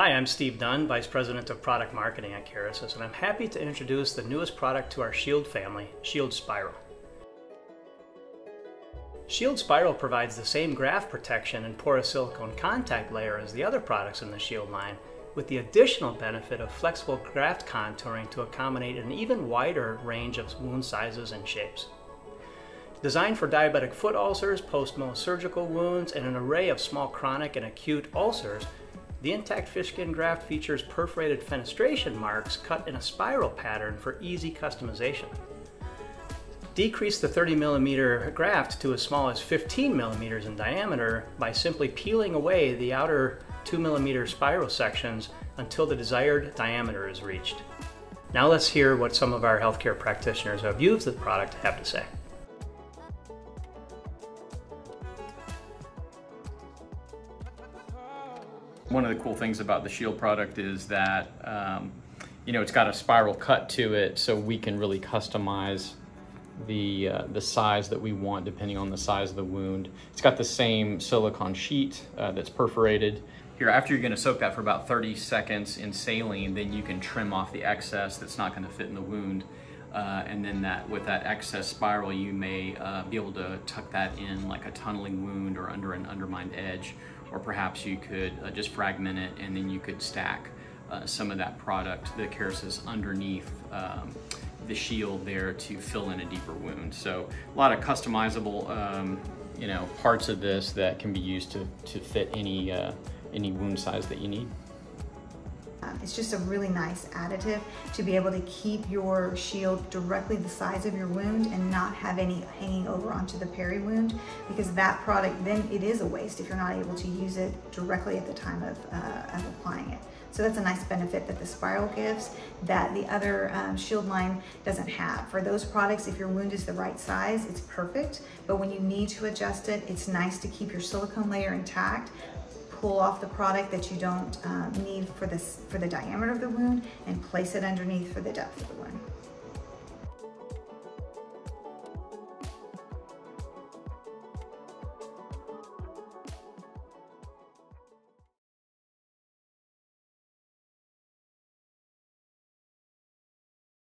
Hi, I'm Steve Dunn, Vice President of Product Marketing at Kerecis, and I'm happy to introduce the newest product to our Shield family, Shield Spiral. Shield Spiral provides the same graft protection and porous silicone contact layer as the other products in the Shield line, with the additional benefit of flexible graft contouring to accommodate an even wider range of wound sizes and shapes. Designed for diabetic foot ulcers, post-Mohs surgical wounds, and an array of small chronic and acute ulcers, the intact fish skin graft features perforated fenestration marks cut in a spiral pattern for easy customization. Decrease the 30 millimeter graft to as small as 15 millimeters in diameter by simply peeling away the outer 2 millimeter spiral sections until the desired diameter is reached. Now let's hear what some of our healthcare practitioners who have used the product have to say. One of the cool things about the Shield product is that um, you know it's got a spiral cut to it, so we can really customize the uh, the size that we want depending on the size of the wound. It's got the same silicone sheet uh, that's perforated. Here, after you're going to soak that for about 30 seconds in saline, then you can trim off the excess that's not going to fit in the wound. Uh, and then that with that excess spiral, you may uh, be able to tuck that in like a tunneling wound or under an undermined edge or perhaps you could uh, just fragment it and then you could stack uh, some of that product, the Kerecis, underneath um, the shield there to fill in a deeper wound. So a lot of customizable, um, you know, parts of this that can be used to, to fit any, uh, any wound size that you need. Um, it's just a really nice additive to be able to keep your shield directly the size of your wound and not have any hanging over onto the peri wound because that product then it is a waste if you're not able to use it directly at the time of, uh, of applying it. So that's a nice benefit that the Spiral gives that the other um, shield line doesn't have. For those products, if your wound is the right size, it's perfect. But when you need to adjust it, it's nice to keep your silicone layer intact pull off the product that you don't um, need for, this, for the diameter of the wound and place it underneath for the depth of the wound.